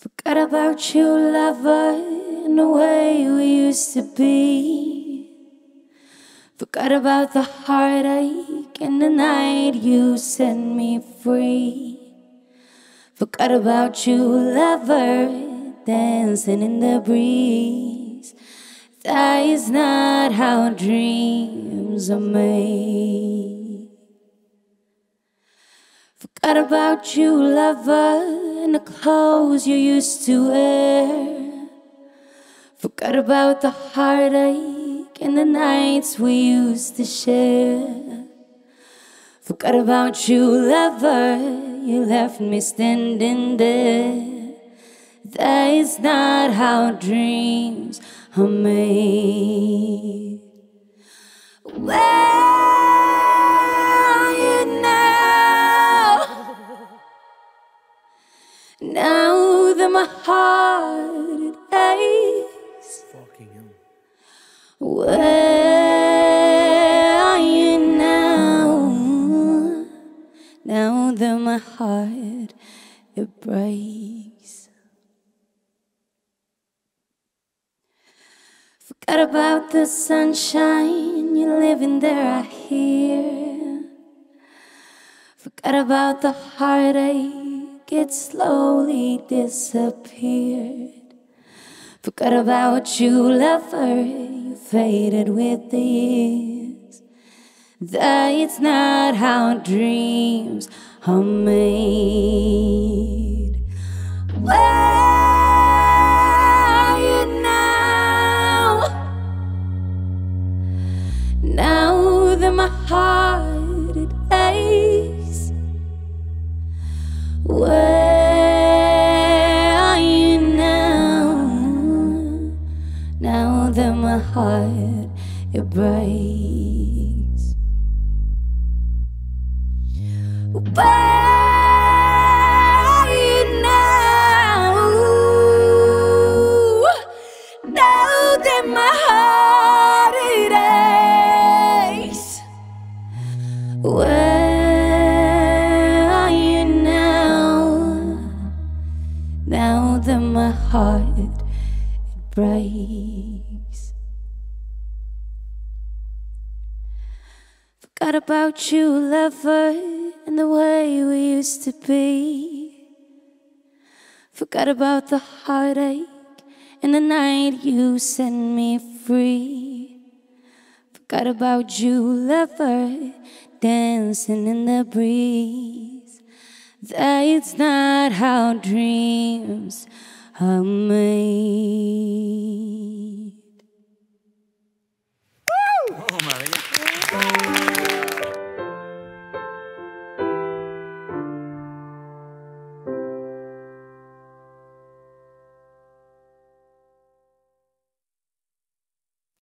Forgot about you, lover, and the way we used to be. Forgot about the heartache and the night you set me free. Forgot about you, lover, dancing in the breeze. That is not how dreams are made. Forgot about you, lover and the clothes you used to wear. Forgot about the heartache and the nights we used to share. Forgot about you, lover, you left me standing there. That is not how dreams are made. Where my heart it aches. Fucking hell. Where are you now? Now that my heart it breaks. Forgot about the sunshine, you're living there, I hear. Forgot about the heartache, it slowly disappeared. Forgot about you, lover, you faded with the years. That it's not how dreams are made. Where are you now? Now that my heart heart it breaks. You now? Now that my heart it aches. Where are you now? Now that my heart it breaks. Forgot about you, lover, and the way we used to be. Forgot about the heartache and the night you set me free. Forgot about you, lover, dancing in the breeze. That it's not how dreams are made.